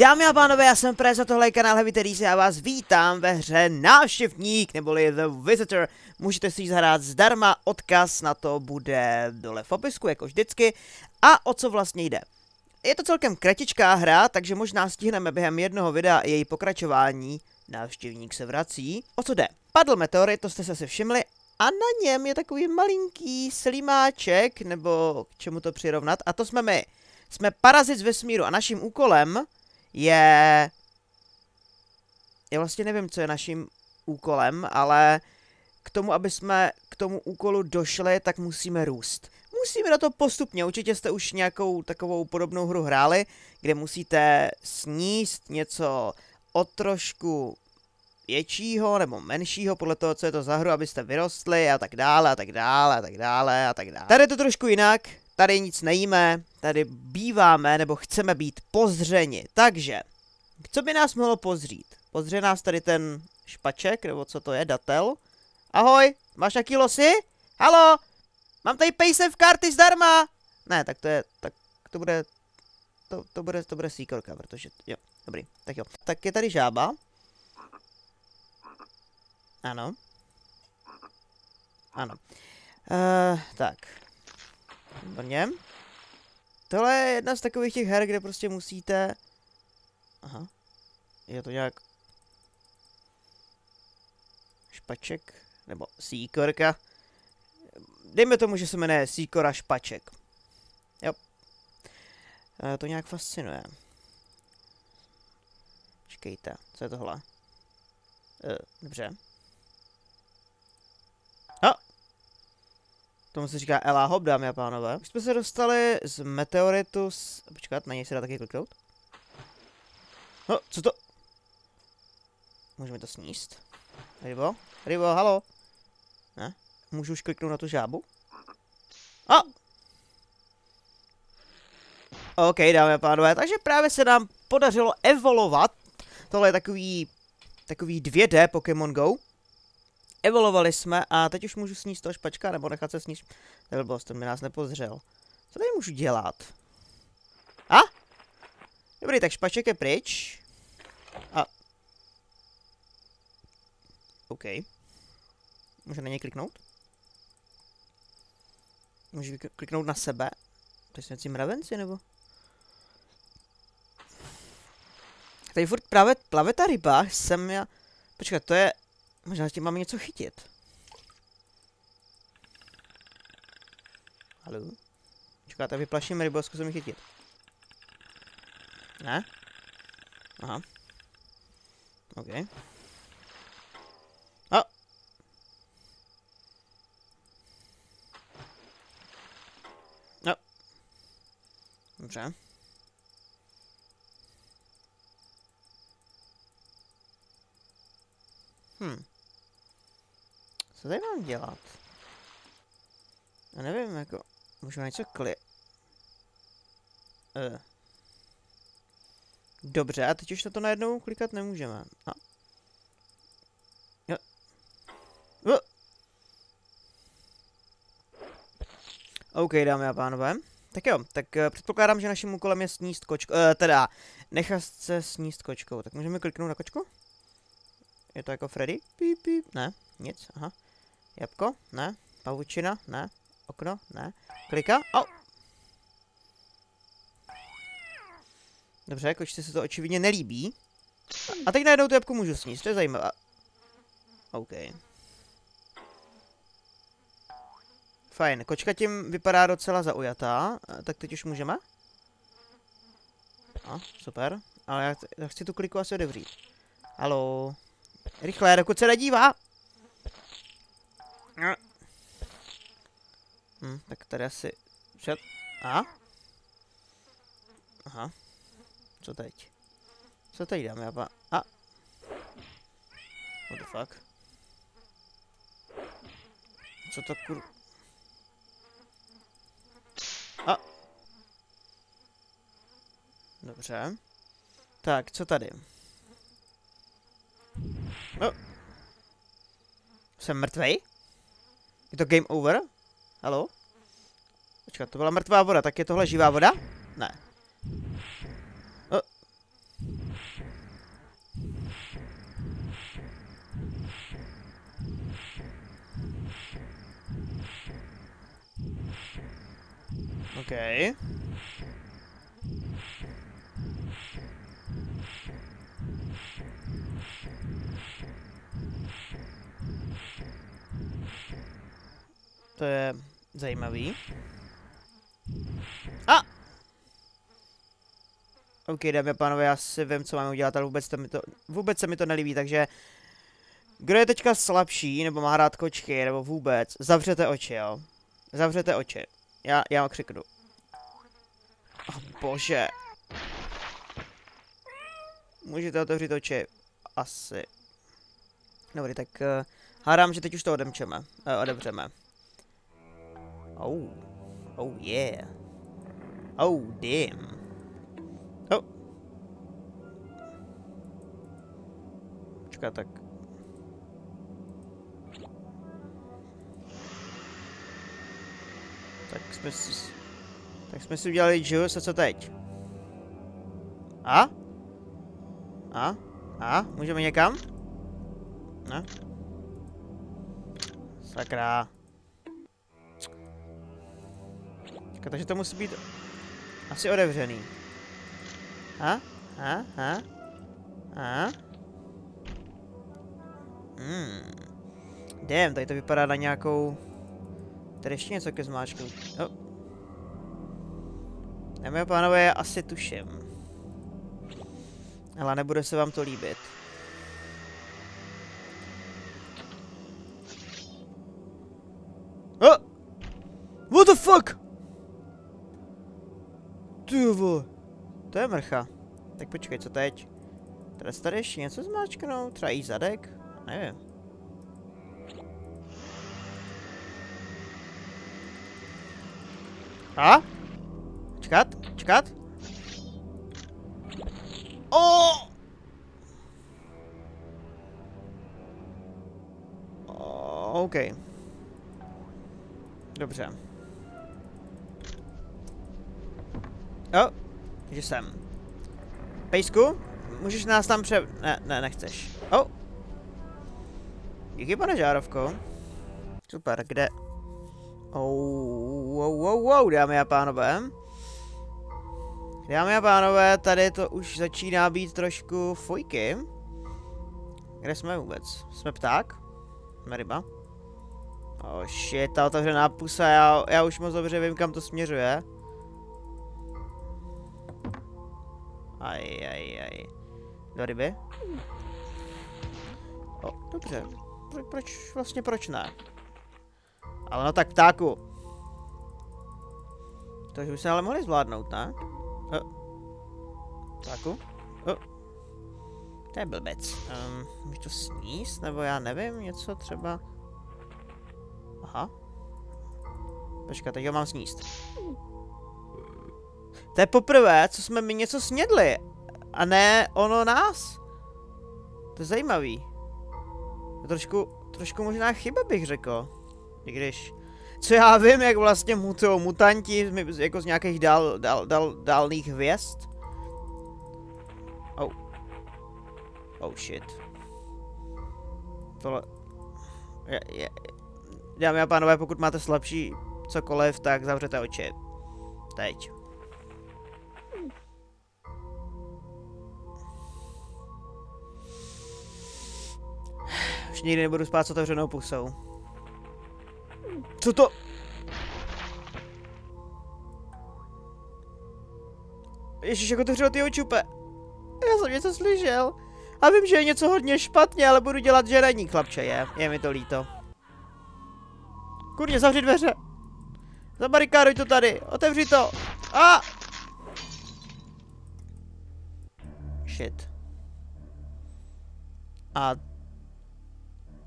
Dámy a pánové, já jsem Preza, tohle je kanál Heavy Terese a vás vítám ve hře Návštěvník, neboli The Visitor. Můžete si ji zahrát zdarma, odkaz na to bude dole v popisku, jako vždycky. A o co vlastně jde? Je to celkem kratičká hra, takže možná stihneme během jednoho videa její pokračování. Návštěvník se vrací. O co jde? Padl meteorit, to jste se si všimli, a na něm je takový malinký slimáček, nebo k čemu to přirovnat, a to jsme my. Jsme parazit z vesmíru a naším úkolem je... Já vlastně nevím, co je naším úkolem, ale k tomu, aby jsme k tomu úkolu došli, tak musíme růst. Musíme na to postupně, určitě jste už nějakou takovou podobnou hru hráli, kde musíte sníst něco o trošku většího nebo menšího, podle toho, co je to za hru, abyste vyrostli a tak dále a tak dále a tak dále a tak dále. Tady je to trošku jinak, tady nic nejíme, tady býváme nebo chceme být pozřeni. Takže, co by nás mohlo pozřít? Pozře nás tady ten špaček, nebo co to je, datel. Ahoj, máš nějaký losy? Halo, mám tady paysafe karty zdarma. Ne, tak to je, tak to bude, to, to bude, to bude síkorka, protože, jo, dobrý, tak jo. Tak je tady žába. Ano. Ano. Uh, tak. Výborně. Tohle je jedna z takových těch her, kde prostě musíte... Aha. Je to nějak... Špaček? Nebo síkorka? Dejme tomu, že se jmenuje síkora špaček. Jo. E, to nějak fascinuje. Čekejte, co je tohle? E, dobře. Tomu se říká Ela Hop, dámy a pánové. Už jsme se dostali z meteoritu s... Počkat, na něj se dá taky kliknout. No, co to? Můžeme to sníst. Rybo? Rybo, halo? Ne? Můžu už kliknout na tu žábu? A! OK, dámy a pánové, takže právě se nám podařilo evolovat. Tohle je takový, takový 2D Pokémon Go. Evolovali jsme a teď už můžu sníst toho špačka, nebo nechat se sníst. Blbost, ten mi nás nepozřel. Co tady můžu dělat? A? Dobrý, tak špaček je pryč. A... OK. Můžu na něj kliknout? Můžu kliknout na sebe? To jsou něcí mravenci, nebo? Tady furt právě plave ta ryba, jsem já... Počkat, to je Možná s tím máme něco chytit. Halo? Čekáte, vyplaším rybu a zkusím chytit. Ne? Aha. OK. A! No. Dobře. Hm. Co tady mám dělat? Já nevím, jako... Můžeme něco kli... Uh. Dobře, a teď už na to najednou klikat nemůžeme. A. Jo. Uh. OK, dámy a pánové. Tak jo, tak uh, předpokládám, že naším úkolem je sníst kočku, uh, teda nechat se sníst kočkou. Tak můžeme kliknout na kočku? Je to jako Freddy? Píp, píp. Ne, nic, aha. Jabko? Ne. Pavučina? Ne. Okno? Ne. Klika? Au! Dobře, kočce se to očividně nelíbí. A teď najednou tu jabku můžu sníst, to je zajímavé. OK. Fajn, kočka tím vypadá docela zaujatá, tak teď už můžeme? A, super, ale já, já chci tu kliku asi odevřít. Halo. Rychle, dokud se nedívá. Hm, tak tady asi... Před... A? Aha. Co teď? Co teď dáme, já A. What the fuck? Co to kur... A. Dobře. Tak, co tady? No. Jsem mrtvej? Je to game over? Halo? Počkat, to byla mrtvá voda, tak je tohle živá voda? Ne. Okay. To je zajímavý. A! OK, dámy a pánové, já si vím, co mám udělat, ale vůbec, to mi to, vůbec se mi to nelíbí, takže... Kdo je teďka slabší, nebo má rád kočky, nebo vůbec, zavřete oči, jo. Zavřete oči. Já, já křiknu. Oh, bože. Můžete otevřít oči. Asi. Dobrý, tak uh, hádám, že teď už to odemčeme. Uh, odebřeme. Oh. Oh yeah. Oh damn. Oh. Počkat, tak. Tak jsme si... Tak jsme si udělali juice a co teď? A? A? A? Můžeme někam? Ne? Sakra. Tak, takže to musí být asi otevřený. A? A? A? A? Hmm. Damn, tady to vypadá na nějakou... Tady ještě něco ke zmáčku. Oh. Dámy a pánové, já asi tuším. Ale nebude se vám to líbit. Je mrcha. Tak počkej, co teď? Tady tady ještě něco zmáčknout? Třeba jí zadek? Nevím. A? Čekat? Čekat? O! OK. Dobře. Jo, takže jsem. Pejsku, můžeš nás tam pře... Ne, ne, nechceš. Oh. Díky, pane Žárovko. Super, kde... Oh, wow, wow, wow, dámy a pánové. Dámy a pánové, tady to už začíná být trošku fojky. Kde jsme vůbec? Jsme pták? Jsme ryba? Oh shit, ta otevřená pusa, já, já už moc dobře vím, kam to směřuje. Aj, aj, aj. Do ryby? O, dobře. Pro, proč, vlastně proč ne? Ale no tak ptáku. To už se ale mohli zvládnout, ne? O. Ptáku? O. To je blbec. Um, můžu to sníst? Nebo já nevím, něco třeba... Aha. Počkat, teď ho mám sníst. To je poprvé, co jsme mi něco snědli. A ne ono nás. To je zajímavý. Trošku, trošku možná chyba bych řekl. I když, co já vím, jak vlastně mutují mutanti, jako z nějakých dal, dal, dal, dálných hvězd. Oh. Oh shit. Tohle... Je, je, dámy a pánové, pokud máte slabší cokoliv, tak zavřete oči. Teď. Nikdy nebudu spát s otevřenou pusou. Co to? Ježíš, jak otevřel ty očupe. Já jsem něco slyšel. A vím, že je něco hodně špatně, ale budu dělat, že není, chlapče, je. Je mi to líto. Kurně, zavři dveře. Zabarikáduj to tady. Otevři to. A! Shit. A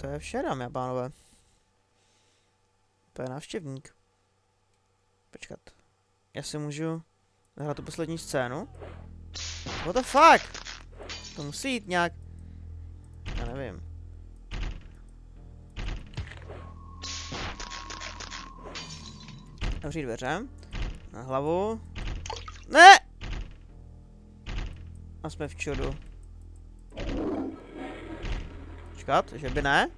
to je vše, dámy a pánové. To je návštěvník. Počkat. Já si můžu zahrát tu poslední scénu? What the fuck? To musí jít nějak... Já nevím. Zavřít dveře. Na hlavu. Ne! A jsme v čudu počkat, že by ne.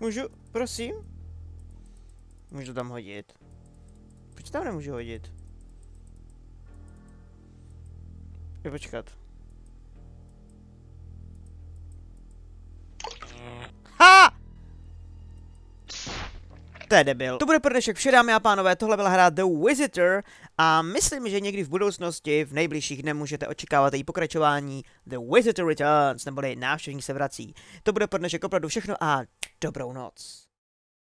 Můžu, prosím? Můžu tam hodit. Proč tam nemůžu hodit? Je počkat. To je debil. To bude pro dnešek vše, dámy a pánové, tohle byla hra The Visitor a myslím, že někdy v budoucnosti, v nejbližších dnech můžete očekávat její pokračování The Visitor Returns, neboli návštěvník se vrací. To bude pro dnešek opravdu všechno a dobrou noc.